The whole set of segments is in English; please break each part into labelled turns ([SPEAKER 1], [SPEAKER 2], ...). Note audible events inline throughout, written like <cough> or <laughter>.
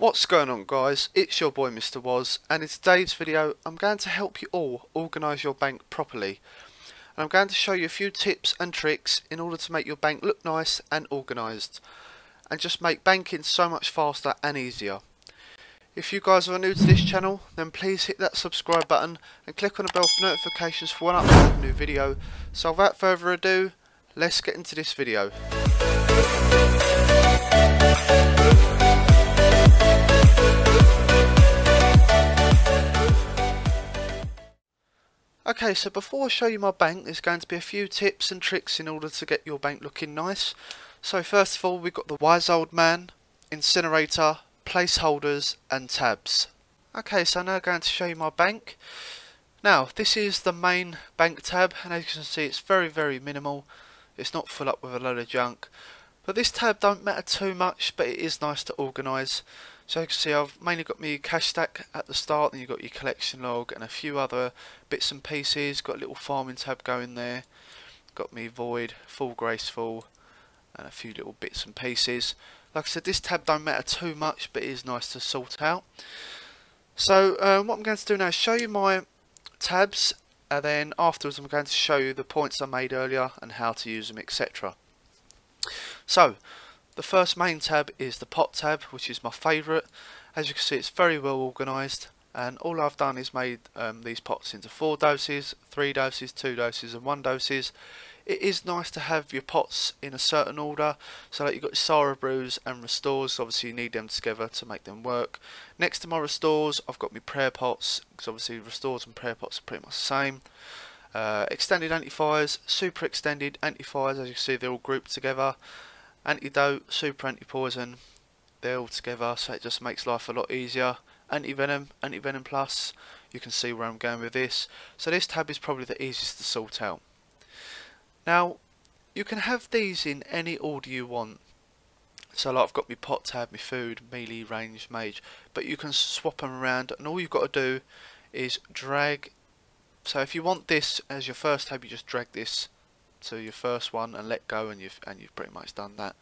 [SPEAKER 1] What's going on guys, it's your boy Mr Woz and in today's video I'm going to help you all organise your bank properly. And I'm going to show you a few tips and tricks in order to make your bank look nice and organised and just make banking so much faster and easier. If you guys are new to this channel then please hit that subscribe button and click on the bell for notifications for when I upload a new video. So without further ado, let's get into this video. Okay, so before I show you my bank, there's going to be a few tips and tricks in order to get your bank looking nice. So first of all, we've got the Wise Old Man, Incinerator, Placeholders and Tabs. Okay, so now I'm going to show you my bank. Now, this is the main bank tab, and as you can see, it's very, very minimal. It's not full up with a load of junk. But this tab don't matter too much, but it is nice to organise. So you can see I've mainly got my cash stack at the start, then you've got your collection log and a few other bits and pieces. Got a little farming tab going there. Got me void, full graceful, and a few little bits and pieces. Like I said, this tab don't matter too much, but it is nice to sort out. So um, what I'm going to do now is show you my tabs, and then afterwards I'm going to show you the points I made earlier and how to use them, etc. So, the first main tab is the pot tab, which is my favourite. As you can see, it's very well organised, and all I've done is made um, these pots into four doses, three doses, two doses, and one doses. It is nice to have your pots in a certain order, so that you've got Sara brews and restores. Obviously, you need them together to make them work. Next to my restores, I've got my prayer pots, because obviously restores and prayer pots are pretty much the same. Uh, extended anti-fires, super extended anti-fires, as you can see, they're all grouped together antidote, super anti-poison, they're all together so it just makes life a lot easier. Anti-venom, anti-venom plus, you can see where I'm going with this. So this tab is probably the easiest to sort out. Now, you can have these in any order you want. So like I've got my pot tab, my food, melee, range, mage, but you can swap them around and all you've got to do is drag. So if you want this as your first tab, you just drag this to your first one and let go and you've and you've pretty much done that.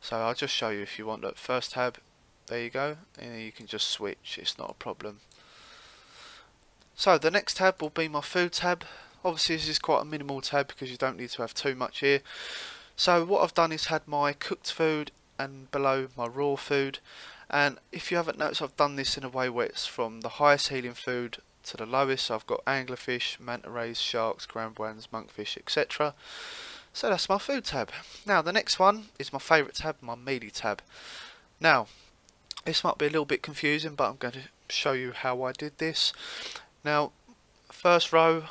[SPEAKER 1] So I'll just show you if you want. The first tab there you go. And you can just switch. It's not a problem. So the next tab will be my food tab. Obviously this is quite a minimal tab because you don't need to have too much here. So what I've done is had my cooked food and below my raw food. And if you haven't noticed I've done this in a way where it's from the highest healing food to the lowest. So I've got anglerfish, manta rays, sharks, karambwans, monkfish, etc. So that's my food tab. Now the next one is my favourite tab, my melee tab. Now this might be a little bit confusing but I'm going to show you how I did this. Now first row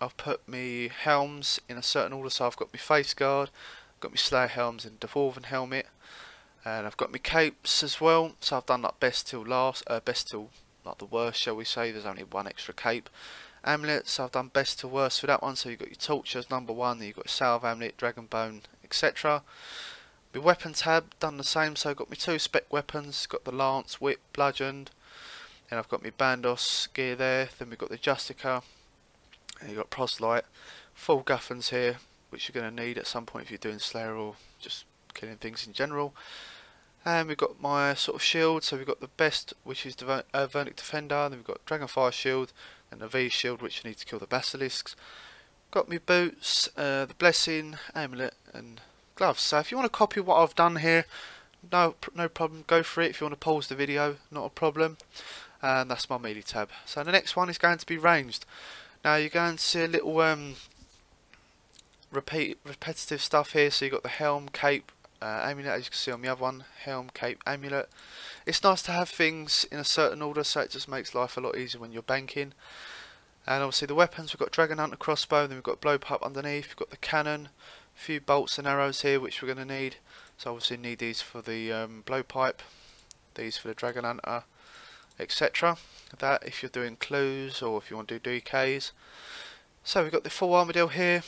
[SPEAKER 1] I've put my helms in a certain order so I've got my face guard, got my slayer helms and dwarven helmet and I've got my capes as well so I've done like best till last, uh, best till not the worst shall we say, there's only one extra cape. Amulets, I've done best to worst for that one, so you've got your torture's number one, then you've got salve amulet, dragon bone, etc. My weapon tab, done the same, so I've got my two spec weapons, got the lance, whip, bludgeoned, and I've got my bandos gear there, then we've got the justica, and you've got proselyte, full Guthans here, which you're going to need at some point if you're doing slayer or just killing things in general and we've got my sort of shield. So we've got the best which is the uh, Vernic Defender. Then we've got Dragonfire shield and the V shield which you need to kill the basilisks. Got my boots uh, the blessing amulet and gloves. So if you want to copy what I've done here no no problem. Go for it. If you want to pause the video not a problem. And that's my melee tab. So the next one is going to be ranged. Now you're going to see a little um, repeat repetitive stuff here. So you've got the helm cape uh, amulet as you can see on the other one helm cape amulet. It's nice to have things in a certain order so it just makes life a lot easier when you're banking. And obviously the weapons we've got dragon hunter crossbow then we've got blowpipe underneath we've got the cannon a few bolts and arrows here which we're going to need. So obviously need these for the um, blowpipe these for the dragon hunter etc that if you're doing clues or if you want to do DKs so we've got the full armadyl here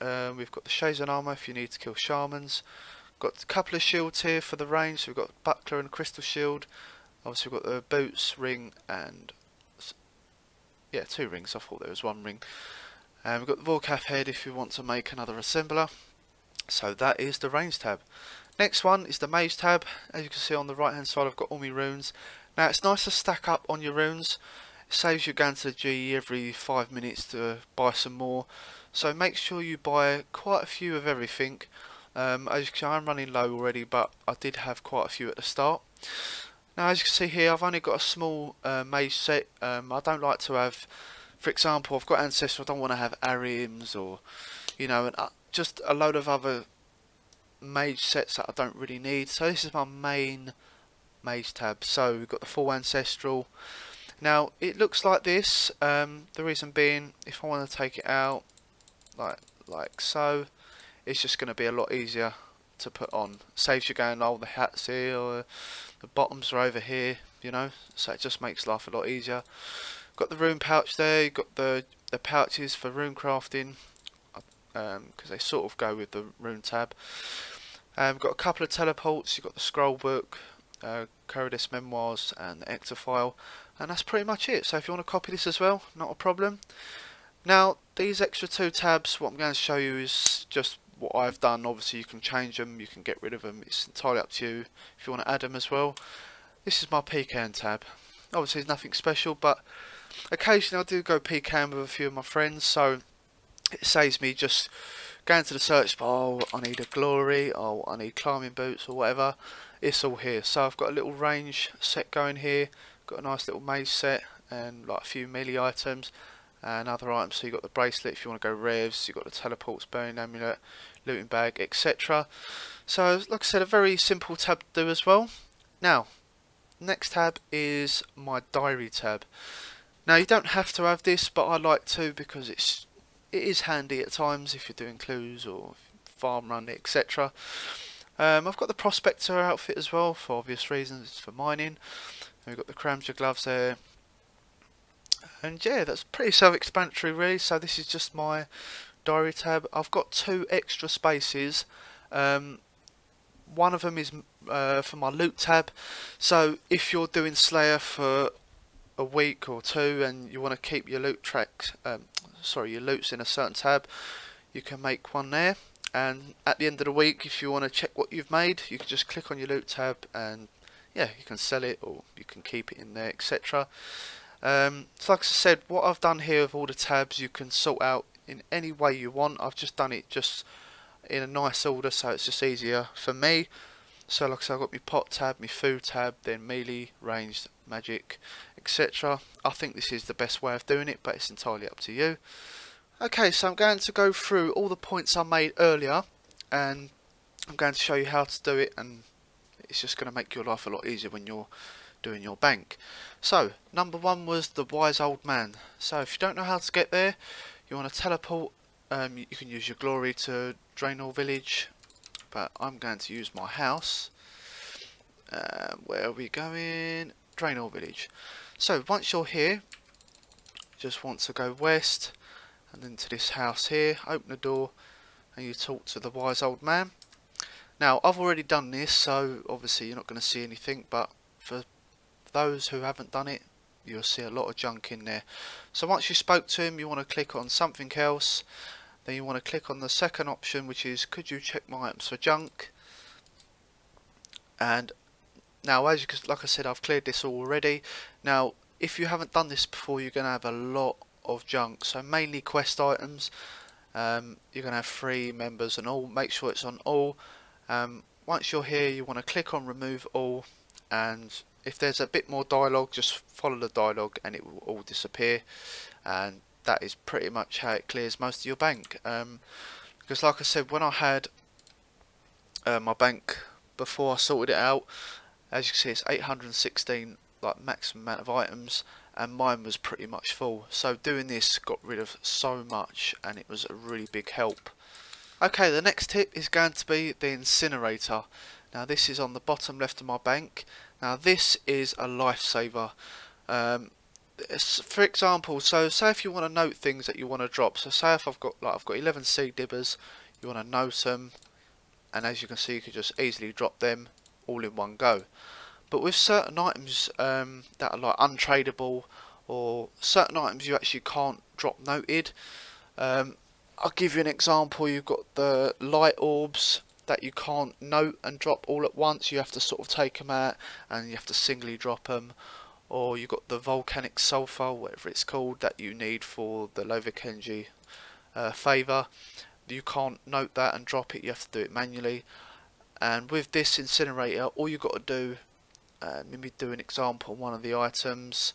[SPEAKER 1] um, we've got the Shayzien armor if you need to kill shamans. Got a couple of shields here for the range. So we've got buckler and crystal shield. Obviously we've got the boots, ring, and yeah, two rings. I thought there was one ring. And we've got the Vorkath head if you want to make another assembler. So that is the range tab. Next one is the maze tab. As you can see on the right hand side I've got all my runes. Now it's nice to stack up on your runes. It saves you going to the G every 5 minutes to buy some more. So make sure you buy quite a few of everything. Um, as you can see I'm running low already but I did have quite a few at the start. Now as you can see here I've only got a small uh, maze set. Um, I don't like to have, for example I've got Ancestral, I don't want to have Ahrim's or you know and, uh, just a load of other mage sets that I don't really need. So this is my main mage tab. So we've got the full ancestral. Now it looks like this. Um, the reason being, if I want to take it out like like so, it's just going to be a lot easier to put on. Saves you going, oh the hats here, or the bottoms are over here, you know. So it just makes life a lot easier. Got the rune pouch there. Got the the pouches for runecrafting because um, they sort of go with the rune tab. Um, got a couple of teleports, you've got the scroll book, uh, Kharedst's Memoirs and the Ectophial and that's pretty much it. So if you want to copy this as well, not a problem. Now these extra two tabs, what I'm going to show you is just what I've done. Obviously you can change them, you can get rid of them, it's entirely up to you if you want to add them as well. This is my PKing tab. Obviously it's nothing special but occasionally I do go PKing with a few of my friends so it saves me just going to the search bar, oh, I need a glory, oh, I need climbing boots or whatever, it's all here. So I've got a little range set going here, got a nice little maze set and like a few melee items and other items. So you've got the bracelet if you want to go revs, you've got the teleports, burning amulet, looting bag, etc. So like I said, a very simple tab to do as well. Now, next tab is my diary tab. Now you don't have to have this, but I like to because it's it is handy at times if you're doing clues or farm run etc. Um, I've got the prospector outfit as well for obvious reasons for mining. And we've got the Karamja gloves there. And yeah, that's pretty self-explanatory really. So this is just my diary tab. I've got two extra spaces. Um, one of them is uh, for my loot tab. So if you're doing Slayer for a week or two and you want to keep your loot tracks, um, sorry, your loots in a certain tab, you can make one there. And at the end of the week, if you want to check what you've made, you can just click on your loot tab and yeah, you can sell it or you can keep it in there, etc. Um, so like I said, what I've done here with all the tabs, you can sort out in any way you want. I've just done it just in a nice order, so it's just easier for me. So like I said, I've got my pot tab, my food tab, then melee, ranged, magic, etc. I think this is the best way of doing it, but it's entirely up to you. Okay, so I'm going to go through all the points I made earlier, and I'm going to show you how to do it, and it's just going to make your life a lot easier when you're doing your bank. So, number one was the wise old man. So if you don't know how to get there, you want to teleport, um, you can use your glory to Draynor village, but I'm going to use my house. Uh, where are we going? Draynor village. So once you're here, just want to go west and into this house here, open the door and you talk to the wise old man. Now I've already done this so obviously you're not going to see anything but for those who haven't done it you'll see a lot of junk in there. So once you spoke to him you want to click on something else then you want to click on the second option which is could you check my items for junk and now, as you can, like I said, I've cleared this already. Now, if you haven't done this before, you're going to have a lot of junk. So mainly quest items. Um, you're going to have three members and all. Make sure it's on all. Um, once you're here, you want to click on remove all. And if there's a bit more dialogue, just follow the dialogue and it will all disappear. And that is pretty much how it clears most of your bank. Um, because like I said, when I had uh, my bank before I sorted it out, as you can see it's 816 like maximum amount of items and mine was pretty much full so doing this got rid of so much and it was a really big help okay the next tip is going to be the incinerator now this is on the bottom left of my bank now this is a lifesaver um, for example so say if you want to note things that you want to drop so say if I've got like I've got 11 seed dibbers you want to note them and as you can see you can just easily drop them all in one go. But with certain items um, that are like untradeable or certain items you actually can't drop noted, um, I'll give you an example. You've got the light orbs. That you can't note and drop all at once. You have to sort of take them out and you have to singly drop them. Or you've got the volcanic sulfur, whatever it's called, that you need for the Lovakengj uh, favour. You can't note that and drop it. You have to do it manually. And with this incinerator, all you've got to do, uh, let me do an example on one of the items.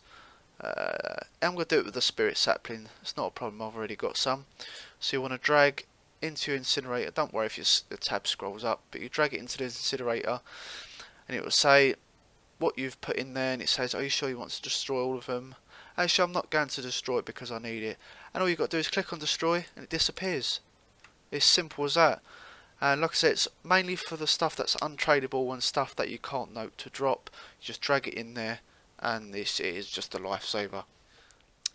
[SPEAKER 1] Uh, I'm going to do it with the spirit sapling. It's not a problem. I've already got some. So you want to drag into your incinerator. Don't worry if your, the tab scrolls up, but you drag it into the incinerator, and it will say what you've put in there, and it says, "Are you sure you want to destroy all of them?" Actually, I'm not going to destroy it because I need it. And all you've got to do is click on destroy, and it disappears. It's simple as that. And like I said, it's mainly for the stuff that's untradeable and stuff that you can't note to drop. You just drag it in there, and this is just a lifesaver.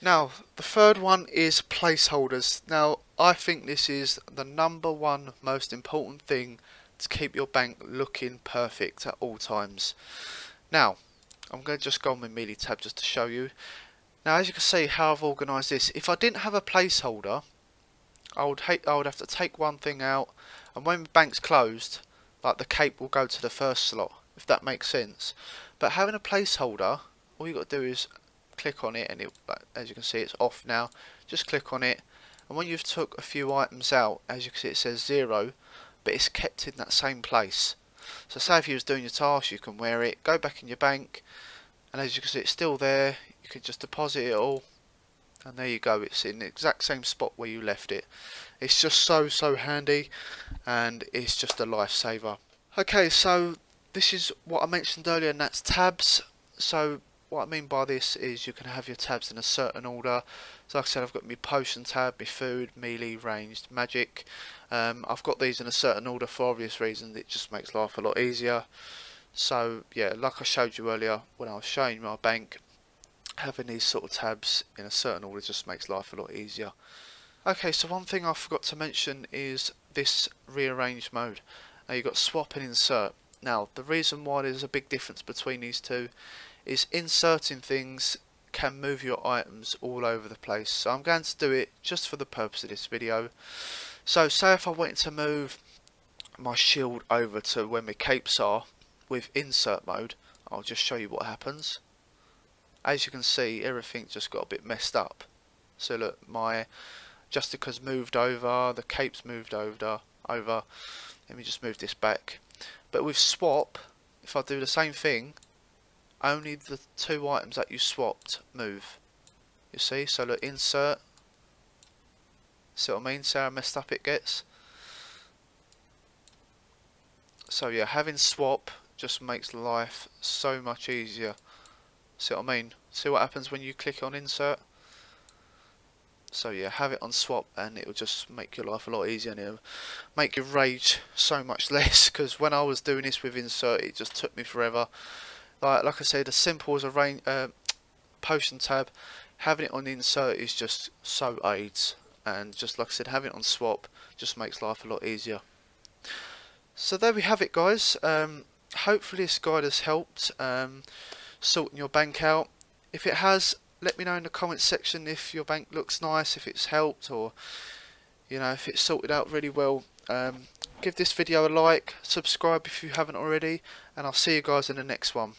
[SPEAKER 1] Now, the third one is placeholders. Now, I think this is the number one most important thing to keep your bank looking perfect at all times. Now, I'm going to just go on my Melee tab just to show you. Now, as you can see how I've organised this, if I didn't have a placeholder, I would I would have to take one thing out, and when the bank's closed, like the cape will go to the first slot, if that makes sense. But having a placeholder, all you got to do is click on it and it, as you can see it's off now just click on it and when you've took a few items out as you can see it says zero but it's kept in that same place. So say if you was doing your task you can wear it go back in your bank and as you can see it's still there. You can just deposit it all and there you go. It's in the exact same spot where you left it. It's just so so handy and it's just a lifesaver. Okay so this is what I mentioned earlier and that's tabs. So what I mean by this is you can have your tabs in a certain order. So like I said, I've got my potion tab, my food, melee, ranged, magic. Um, I've got these in a certain order for obvious reasons. It just makes life a lot easier. So yeah, like I showed you earlier when I was showing my bank, having these sort of tabs in a certain order just makes life a lot easier. Okay, so one thing I forgot to mention is this rearrange mode. Now you've got swap and insert. Now the reason why there's a big difference between these two is inserting things can move your items all over the place. So I'm going to do it just for the purpose of this video. So say if I wanted to move my shield over to where my capes are with insert mode, I'll just show you what happens. As you can see, everything just got a bit messed up. So look, my Justica's moved over, the capes moved over, over. Let me just move this back. But with swap, if I do the same thing, only the two items that you swapped move. You see? So look, insert. See what I mean? See how messed up it gets? So yeah, having swap just makes life so much easier. See what I mean? See what happens when you click on insert? So yeah, have it on swap and it will just make your life a lot easier and it'll make your rage so much <laughs> less because when I was doing this with insert it just took me forever like, like I said, as simple as a rain, uh, potion tab, having it on insert is just so aids. And just like I said, having it on swap just makes life a lot easier. So there we have it guys. Um, hopefully this guide has helped um, sorting your bank out. If it has, let me know in the comments section if your bank looks nice, if it's helped or you know if it's sorted out really well. Um, give this video a like, subscribe if you haven't already, and I'll see you guys in the next one.